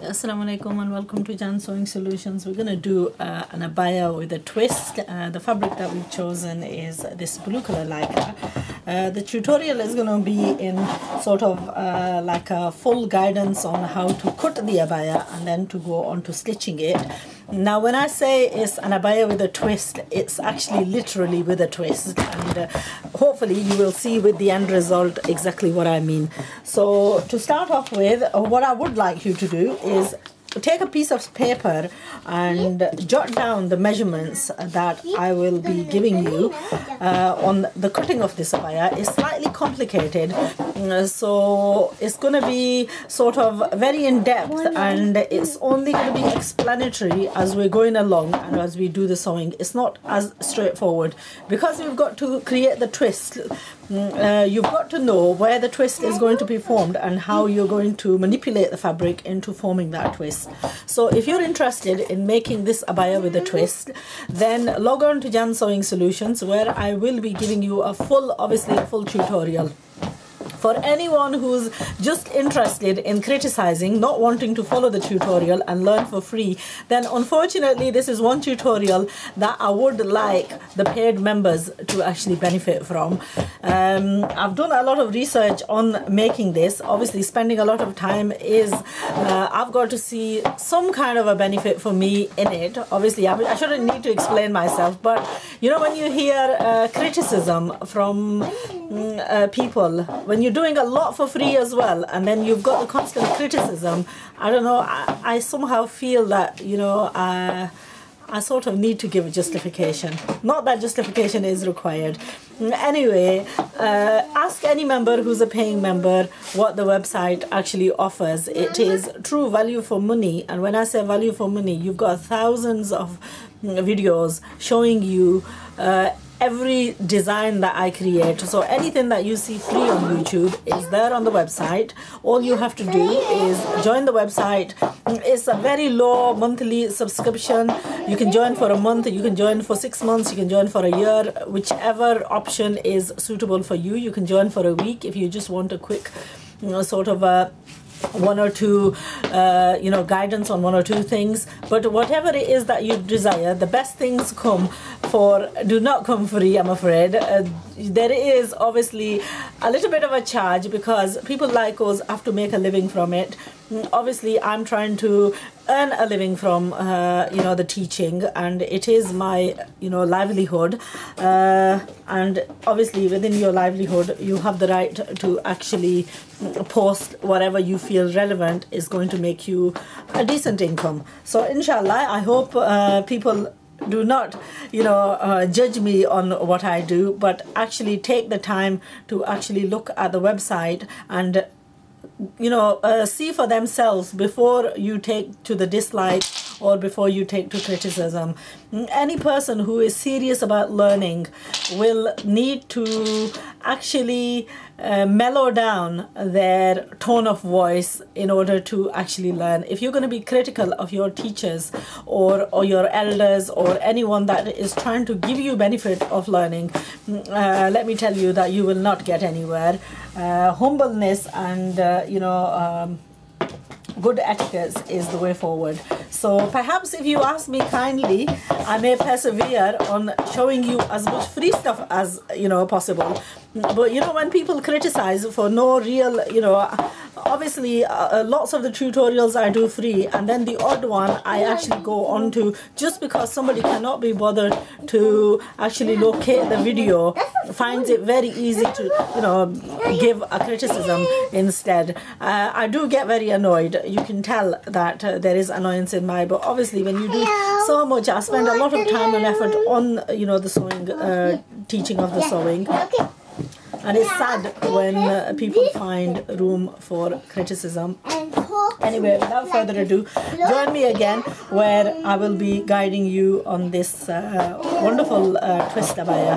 Assalamu alaikum and welcome to Jan Sewing Solutions. We're going to do uh, an abaya with a twist. Uh, the fabric that we've chosen is this blue color lycra. Uh, the tutorial is going to be in sort of uh, like a full guidance on how to cut the abaya and then to go on to stitching it. Now, when I say it's an abaya with a twist, it's actually literally with a twist, and uh, hopefully, you will see with the end result exactly what I mean. So, to start off with, uh, what I would like you to do is take a piece of paper and jot down the measurements that I will be giving you uh, on the cutting of this abaya. It's slightly complicated, uh, so it's going to be sort of very in depth and it's only going to be explanatory as we're going along and as we do the sewing. It's not as straightforward because we've got to create the twist. Mm, uh, you've got to know where the twist is going to be formed and how you're going to manipulate the fabric into forming that twist. So if you're interested in making this abaya with a twist, then log on to Jan Sewing Solutions where I will be giving you a full, obviously a full tutorial for anyone who's just interested in criticizing, not wanting to follow the tutorial and learn for free, then unfortunately this is one tutorial that I would like the paid members to actually benefit from. Um, I've done a lot of research on making this. Obviously spending a lot of time is, uh, I've got to see some kind of a benefit for me in it. Obviously I, I shouldn't need to explain myself, but you know when you hear uh, criticism from mm, uh, people, when you doing a lot for free as well and then you've got the constant criticism i don't know i, I somehow feel that you know uh, I sort of need to give a justification. Not that justification is required. Anyway, uh, ask any member who's a paying member what the website actually offers. It is true value for money. And when I say value for money, you've got thousands of videos showing you uh, every design that I create. So anything that you see free on YouTube is there on the website. All you have to do is join the website. It's a very low monthly subscription. You can join for a month, you can join for six months, you can join for a year, whichever option is suitable for you. You can join for a week if you just want a quick you know, sort of a one or two uh, you know guidance on one or two things. But whatever it is that you desire the best things come for do not come free i'm afraid. Uh, there is obviously a little bit of a charge because people like us have to make a living from it obviously i'm trying to earn a living from uh, you know the teaching and it is my you know livelihood. Uh, and obviously within your livelihood you have the right to actually post whatever you feel relevant is going to make you a decent income. So inshallah i hope uh, people do not you know uh, judge me on what i do but actually take the time to actually look at the website and you know uh, see for themselves before you take to the dislike or before you take to criticism any person who is serious about learning will need to actually uh, mellow down their tone of voice in order to actually learn. If you're going to be critical of your teachers or, or your elders or anyone that is trying to give you benefit of learning, uh, let me tell you that you will not get anywhere. Uh, humbleness and, uh, you know, um, good etiquette is the way forward. So perhaps if you ask me kindly, I may persevere on showing you as much free stuff as, you know, possible. But, you know, when people criticize for no real, you know, obviously uh, uh, lots of the tutorials I do free and then the odd one I actually go on to just because somebody cannot be bothered to actually locate the video finds it very easy to you know give a criticism instead. Uh, I do get very annoyed. You can tell that uh, there is annoyance in my but obviously when you do so much I spend a lot of time and effort on you know the sewing uh, teaching of the sewing and it's sad when uh, people find room for criticism. Anyway without further ado join me again where i will be guiding you on this uh, wonderful uh, twist abaya